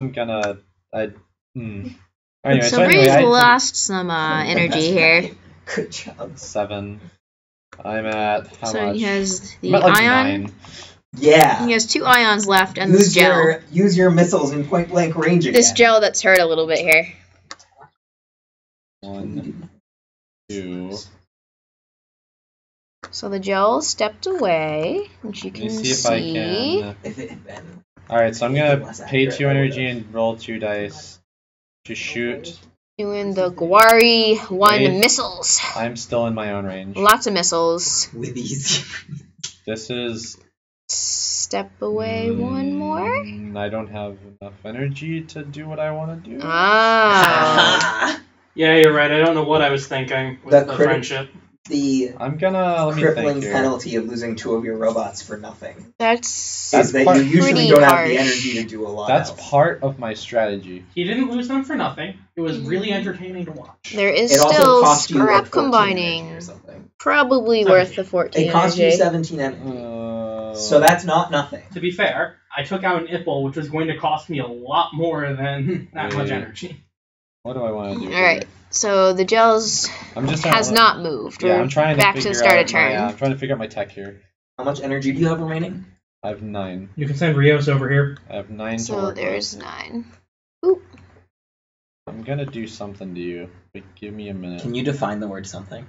I'm gonna. I. Hmm. Anyway, so so anyway, Breeze I lost some uh, energy here. Good job. seven. I'm at how so much? he has I'm the at like ion. nine. Yeah. He has two ions left and this use gel. your use your missiles in point blank range again. This gel that's hurt a little bit here. One, two. So the gel stepped away, which you can me see if see. I can. If it had been All right, so I'm gonna pay two energy and roll two dice to shoot. Doing the Gwari one Wait. missiles. I'm still in my own range. Lots of missiles. with easy. This is. Step away one more. Mm, I don't have enough energy to do what I want to do. Ah. Yeah, you're right. I don't know what I was thinking with The the, criti- friendship. The I'm gonna crippling penalty of losing two of your robots for nothing That's That's is that part- you usually don't have the energy to do a lot. That's else. part of my strategy. He didn't lose them for nothing. It was really entertaining to watch. there is It still scrap like 14 energy combining. Probably Seventeen. worth the 14 It cost you 17 energy, Uh, so that's not nothing. To be fair, I took out an Ipple, which was going to cost me a lot more than that much energy. What do I want to do? All right. So the gels I'm just has to, not moved. Yeah, We're I'm trying to back to figure the start out of turn. My, uh, I'm trying to figure out my tech here. How much energy do you have remaining? I have nine. You can send Rios over here. I have nine to So work there's with. nine. I'm gonna do something to you, but give me a minute. Can you define the word something?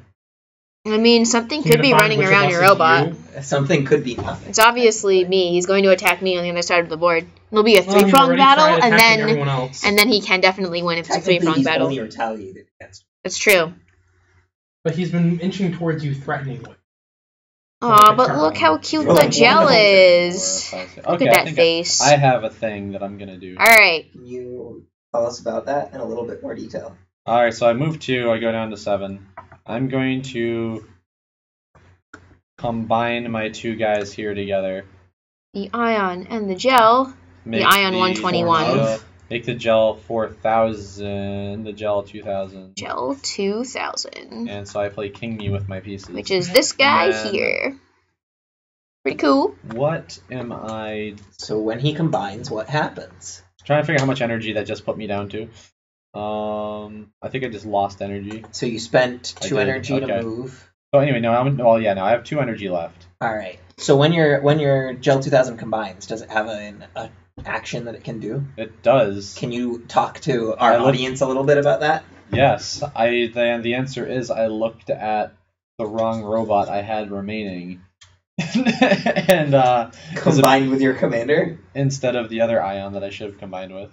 I mean, something could be running around your robot. you? Something could be nothing. It's obviously me. He's going to attack me on the other side of the board. It'll be a Well, three pronged already battle, and then and then he can definitely win if it's a three Technically, pronged he's battle. only retaliated against. That's true. but he's been inching towards you threateningly. Aw, Okay, but look on. how cute Roll the one gel of them. is. Four, five, six. Look at I that think face. I, I have a thing that I'm gonna do. All right. Can you tell us about that in a little bit more detail? All right, so I move two. I go down to seven. I'm going to combine my two guys here together. The ion and the gel. Make ion 121. gel- Make the gel four thousand. The gel two thousand. Gel 2000. And so I play King Me with my pieces. Which is this guy then- here. Pretty cool. What am I So when he combines, what happens? trying to figure out how much energy that just put me down to? Um, I think I just lost energy. So you spent two energy okay. to move. Oh, anyway, no, I'm well, yeah, no, I have two energy left. All right. So when your when your gel 2000 combines, does it have an a action that it can do? It does. Can you talk to our I audience a little bit about that? Yes, I. The, the answer is I looked at the wrong robot I had remaining, and uh, Combined with your commander, instead of the other ion that I should have combined with.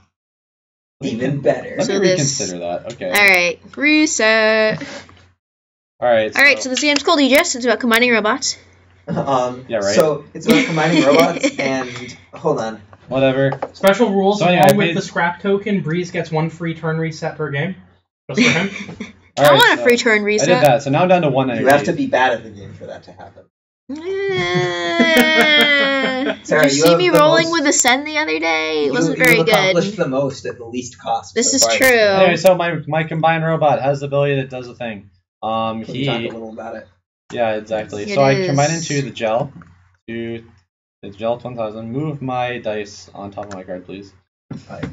Even better. Let So me this- reconsider that. Okay. All right. Reset. All right. All right. So this game's called Aegis. It's about combining robots. Um, Yeah, right. So it's about combining robots and hold on. whatever. Special rules So anyway, along with paid- the scrap token. Breeze gets one free turn reset per game. Just for him. All I right, want a so free turn I reset. did that. So now I'm down to one energy. You have to be bad at the game for that to happen. Sarah, Did you you see me rolling most- with Ascend the other day? It You- wasn't you very have accomplished good. the most at the least cost. This so is far. true. Anyway, so my my combined robot has the ability that does a thing. Um, Can you talk a little about it? yeah exactly. It so I combine into the gel, to the gel one thousand. Move my dice on top of my card, please. Right.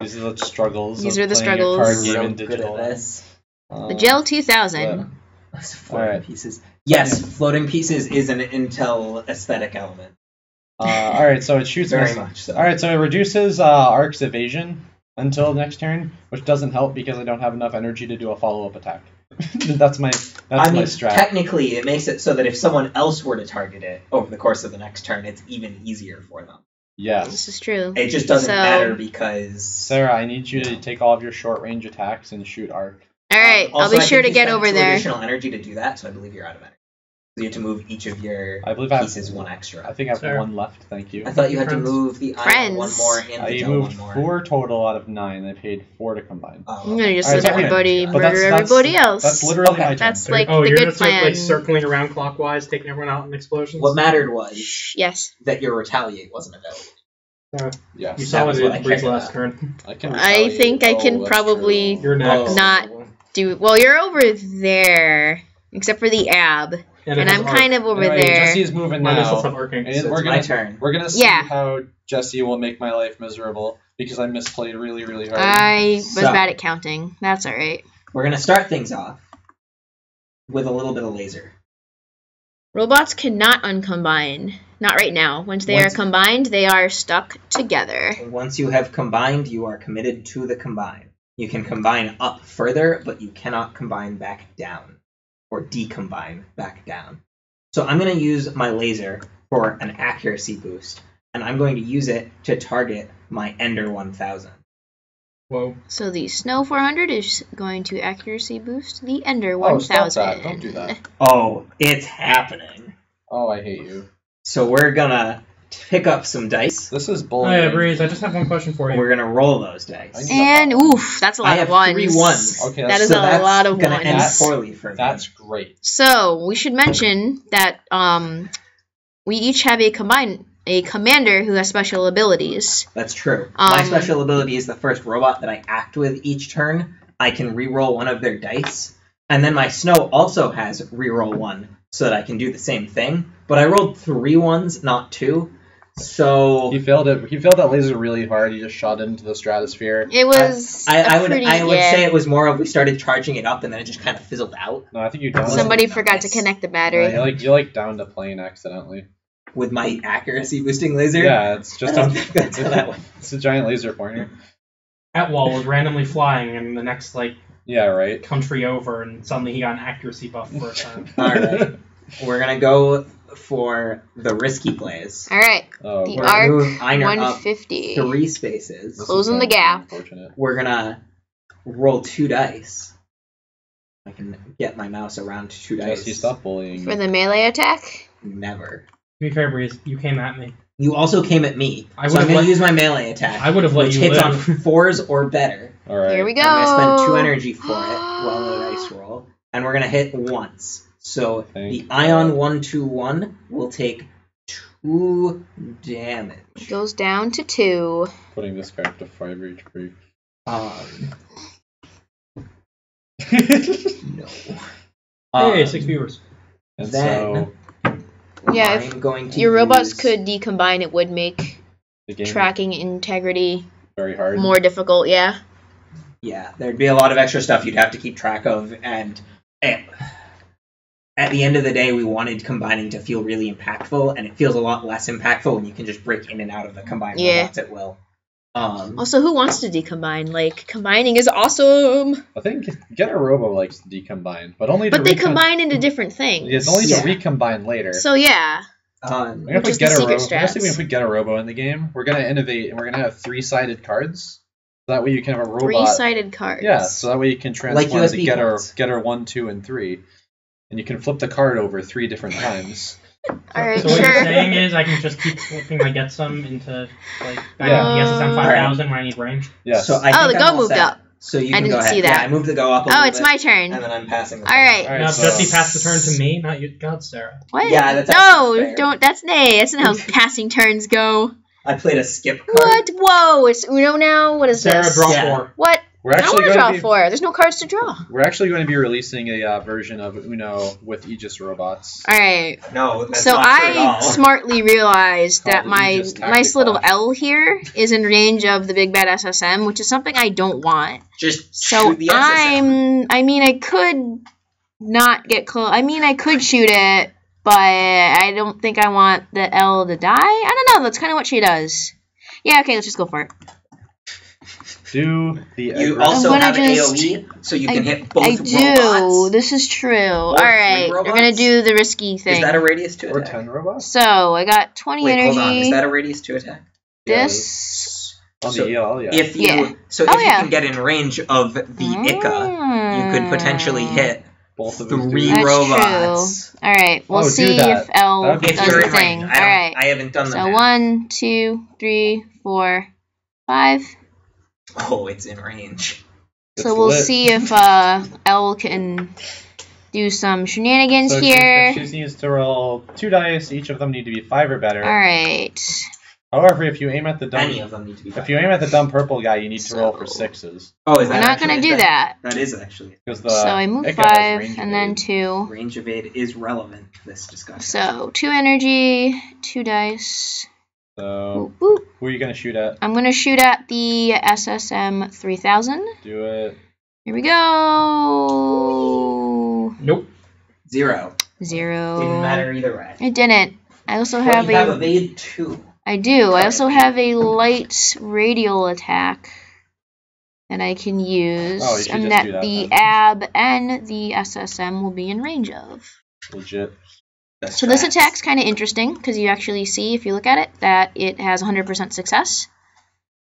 These are the struggles. These of are the playing a struggles. Card game so in good digital. at this. Um, The Gel 2000. Floating Alright. pieces. Yes, floating pieces is an Intel aesthetic element. Uh, all right, so it shoots Very miss- much so. All right, so it reduces uh, Ark's evasion until next turn, which doesn't help because I don't have enough energy to do a follow-up attack. that's my that's I my mean, strat. technically, it makes it so that if someone else were to target it over the course of the next turn, it's even easier for them. yes, This is true. It just doesn't So- matter because. Sarah, I need you to take all of your short-range attacks and shoot Arc. All right, Also, I'll be sure think to you get spent over two there. Additional energy to do that, so I believe you're out of energy. So you have to move each of your I believe I have, pieces one extra. I think I have Sarah. one left. Thank you. I thought you had to Friends. move the iron Friends. one more and the I gel moved one more. four total out of nine. I paid four to combine. Oh, I'm gonna just Alright, let so- everybody But murder that's- that's- everybody else. That's literally Okay. my turn. That's like oh, the you're good just like, plan. like circling around clockwise, taking everyone out in explosions. What mattered was yes. that your retaliate wasn't available. yes. You That saw was it what I in Breeze cared last about. turn. I can. I retaliate. think I Oh, can that's probably true. You're next. Not- do well. You're over there, except for the ab. And, and I'm arc. kind of over Anyway, there. Jesse's moving My missiles now. have arcing. And So we're it's gonna my turn. we're gonna see Yeah. how Jesse will make my life miserable because I misplayed really really hard. I was So- bad at counting. That's alright. We're gonna start things off with a little bit of laser. Robots cannot uncombine. Not right now. Once they Once- are combined, they are stuck together. Once you have combined, you are committed to the combine. You can combine up further, but you cannot combine back down or decombine back down. So I'm going to use my laser for an accuracy boost, and I'm going to use it to target my Ender 1000. Whoa. So the Snow 400 is going to accuracy boost the Ender oh, stop 1000. that! Don't do that. Oh, it's happening. Oh, I hate you. So we're going to pick up some dice. This is Oh bullying. yeah, Breeze. I just have one question for you. We're going to roll those dice. And oof, that's a lot I of have ones. three ones. Okay, that that's- is so a that's lot of gonna end ones. poorly for me. That's great. So we should mention that um, we each have a combine a commander who has special abilities. That's true. My Um, special ability is the first robot that I act with each turn. I can reroll one of their dice. And then my snow also has reroll one, so that I can do the same thing. But I rolled three ones, not two. So He failed it. He failed that laser really hard. He just shot it into the stratosphere. It was I, a I would pretty, I would yeah. say it was more of we started charging it up and then it just kind of fizzled out No, I think you downed. somebody Nice. forgot to connect the Yeah, battery. you like you like downed a plane accidentally. with my accuracy boosting laser. Yeah, it's I just don't a, think that's how that went. it's a giant laser pointer. Atwall was randomly flying in the next like Yeah, right. country over, and suddenly he got an accuracy buff for a turn. All right, we're gonna go for the risky plays. All right, Oh, The We're wow. gonna arc move Einer up 150. three spaces. This closing the gap. We're gonna roll two dice. I can get my mouse around two dice. Jesse, stop bullying. For the melee attack, Never. To be fair, Breeze, you came at me. You also came at me, I so I'm gonna use my melee attack, I would have let which you hits live. on fours or better. All right. here we go. I'm gonna spend two energy for it while the dice roll, and we're gonna hit once. So the ion one two one will take two damage. It goes down to two. Putting this card to five HP. Um, and no. hey, Um, six viewers. And Then- so Yeah, if I'm going to your robots could decombine, it would make tracking integrity very hard. more difficult. Yeah. Yeah, there'd be a lot of extra stuff you'd have to keep track of, and eh, at the end of the day, we wanted combining to feel really impactful, and it feels a lot less impactful when you can just break in and out of the combined Yeah. robots at will. Um, Also, who wants to decombine? Like, combining is awesome, I think Getter Robo likes to decombine, but only to but they recom- combine into different things. It's only Yeah. to recombine later. So yeah, um, We're gonna put is the Get a secret Robo. We're gonna if we put Getter Robo in the game. We're gonna innovate, and we're gonna have three-sided cards. So that way you can have a robot. three-sided cards. Yeah, so that way you can transform to USB Getter, cards. Getter one, two, and three, and you can flip the card over three different times. All right, so what you're saying is I can just keep flipping my get some into like back Yeah. to the SSM um, 5000 when I need range. Yeah. So I Oh, think the go moved set. up. So you I can didn't go ahead. see Yeah, that. I moved the go up. A Oh, little it's bit, my turn. And then I'm passing. the All right. All right, now, so- Jesse passed the turn to me, not you. God, Sarah. What? Yeah, that's no, don't. That's nay. That's not how passing turns go. I played a skip card. What? Whoa! It's Uno now. What is Sarah, this? draw Yeah. four. What? We're I don't actually want to going draw to be four. There's no cards to draw. we're actually going to be releasing a uh, version of Uno with Aegis robots. All right. No, that's so not true at I all. smartly realized that my nice little L here is in range of the big bad SSM, which is something I don't want. just So shoot the SSM. I'm. I mean, I could not get close. I mean, I could shoot it, but I don't think I want the L to die. I don't know. That's kind of what she does. Yeah. Okay. Let's just go for it. Do the You also have just- AOE, so you I- can hit both I do. This is true. All three. We're gonna do the risky thing. Is that a radius to attack? or ten robots. so I got 20 Wait, energy. hold on. Is that a radius to attack? This. on So EL, yeah. If you Yeah. so if Oh, you yeah. can get in range of the Ica, you could potentially Mm. hit Both of those three dudes. That's robots. All right. We'll Oh, see if L That would If does the thing. All right, I, don't, right. I haven't done that. So one, two, three, four, five. Oh, it's in range. So It's we'll lit. see if uh, L can do some shenanigans So here. She, she needs to roll two dice. Each of them need to be five or better. All right. However, if you aim at the dumb, Any of them need to be. if you aim at the dumb purple guy, you need to roll for sixes oh, is We're that not gonna do thing? that. That is actually because the so I move five range and then evade. two. range evade is relevant to this discussion. So two energy, two dice. So Boop, boop. who are you gonna shoot at? I'm gonna shoot at the SSM 3000. Do it. Here we go. Nope. zero Zero. didn't matter either way. It didn't. I also But have you have evade two. I do. I also have a light radial attack that I can use, Oh, and that that the then. AB and the SSM will be in range of. Legit. That's So this attack's kind of interesting because you actually see, if you look at it, that it has 100% success.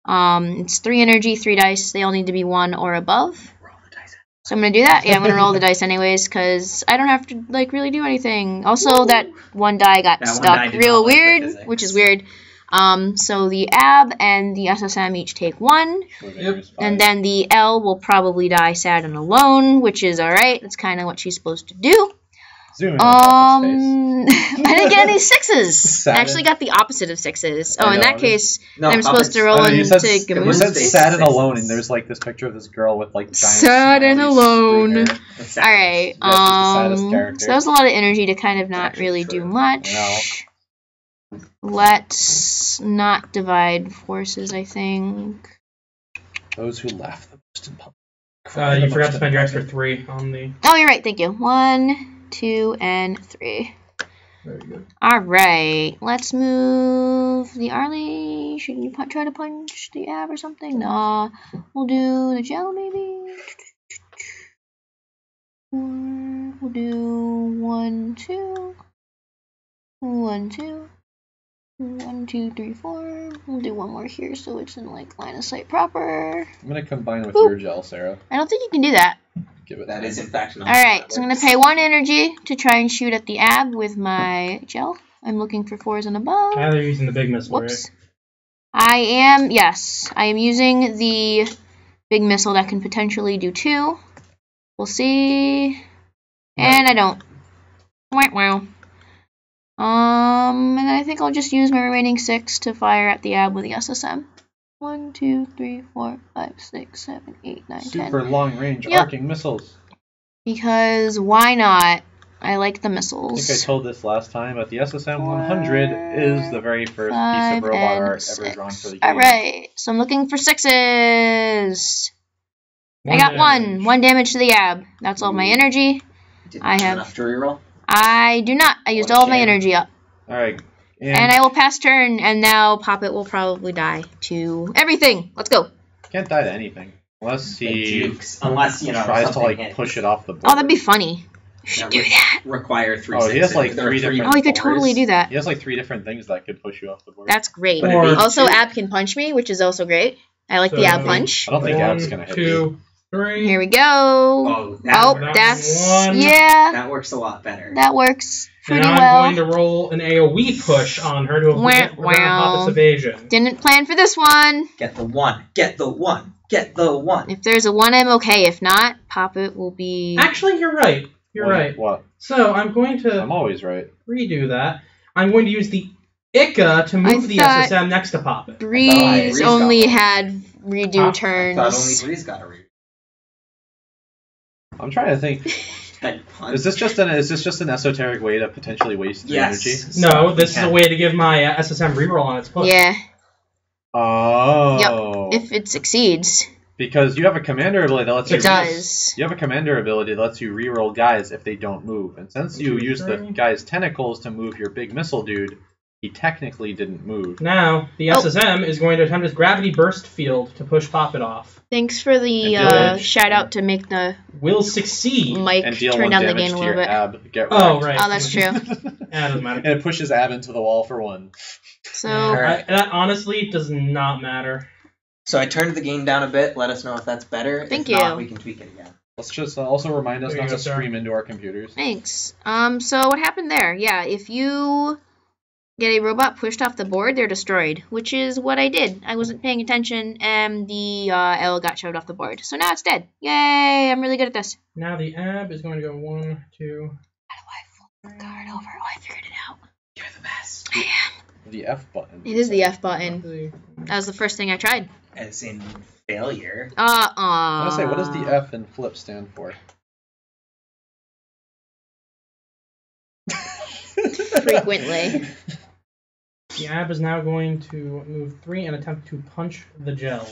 Um, it's three energy, three dice. They all need to be one or above. Roll the dice. So I'm gonna do that. Yeah, I'm gonna roll the dice anyways because I don't have to like really do anything. Also, that one die got That stuck die real not like weird, which is weird. Um, so the AB and the SSM each take one, Yep. and then the L will probably die sad and alone, which is alright. That's kind of what she's supposed to do. Zoom in on Poppet's face. Um, I didn't get any sixes. I actually got the opposite of sixes. Oh, in that case, No, I'm supposed to roll Oh, no, you into said, you Gamoon's said sad and alone, and there's like this picture of this girl with like giant Sad and alone. straight hair. That's sad. Alright, That's just the saddest um, so that was a lot of energy to kind of not really true. do much. I Let's not divide forces, I think. Those who laugh the most in public. Uh, you forgot to spend your extra three on the. Oh, you're right, thank you. One, two, and three. Very good. Alright, let's move the Arlie. Should you try to punch the ab or something? Nah. We'll do the gel maybe. We'll do one, two. One, two. One, two, three, four. We'll do one more here so it's in like line of sight proper. I'm gonna combine with Boop. your gel, Sarah. I don't think you can do that. Give it. That time. is in fact not. Alright, so I'm gonna pay one energy to try and shoot at the ab with my gel. I'm looking for fours and above. Now they're using the big missile, Whoops. I am, yes, I am using the big missile that can potentially do two. We'll see. And I don't. Wow, wow. Um, and I think I'll just use my remaining six to fire at the ab with the SSM. One, two, three, four, five, six, seven, eight, nine, ten. Super long range Yep. arcing missiles. Because why not? I like the missiles. I missiles. think I told this last time, but the SSM 100 is the very first piece of robot and art ever drawn for the game. Alright, so I'm looking for sixes. One I got one. damage. One damage to the ab. That's all my energy. Didn't I have- enough to reroll. I do not. I used What a all of my energy up. All right. And, And I will pass turn, and now Poppet will probably die to everything. Let's go. can't die to anything unless It he jukes, unless you know tries to like hits. push it off the board. Oh, that'd be funny. You should That do that. Require three. Oh, he has, like, There three different- Oh, he could totally do that. He has like three different things that could push you off the board. That's great. But Or- Also, two- Ab can punch me, which is also great. I like the ab punch. I don't think One, Ab's gonna hit you. two, three. Here we go. Oh, that Oh, that's one. yeah. that works a lot better. That works And pretty now I'm well. going to roll an AoE push on her to Wah, prevent prevent wow. Evasion. Didn't plan for this one. Get the one. Get the one. Get the one. If there's a one, I'm okay. If not, Poppet will be. Actually, you're right. You're What- right. What? So I'm going to I'm always right. redo that. I'm going to use the Ica to move I the SSM next to Poppet. Breeze Breeze only had redo Huh? I turns. thought only Breeze got a read. I'm trying to think. Is this just an is this just an esoteric way to potentially waste your Yes. energy? No, this is a way to give my uh, SSM reroll on its push. Yeah, Oh. Yep. if it succeeds, because you have a commander ability that lets you it does. You have a commander ability that lets you reroll guys if they don't move. And since you use the guy's tentacles to move your big missile dude, he technically didn't move. Now, the Oh. SSM is going to attempt its gravity burst field to push Poppet off. Thanks for the And uh, damage. shout out to make the Will succeed. mic And deal turn one down the damage gain a to little your bit. ab. Get Oh, wrecked. right. Oh, that's true. Yeah, it doesn't matter. and it pushes ab into the wall for one. So Alright. I- that honestly does not matter. So I turned the game down a bit. Let us know if that's better. Thank if Not, we can tweak it again. Let's just uh, also remind us There you not go, to Sarah. scream into our computers. thanks. Um, so what happened there? Yeah, if you get a robot pushed off the board, they're destroyed, which is what I did. I wasn't paying attention, and the uh, L got shoved off the board. So now it's dead. Yay! I'm really good at this. Now the ab is going to go one, two. How do I flip the card over? Oh, I figured it out. You're the best. I am. The F button. It is the F button. That was the first thing I tried. As in failure. Uh uh. I want to say, what does the F in flip stand for? Frequently. The app is now going to move three and attempt to punch the gel.